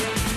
Bye.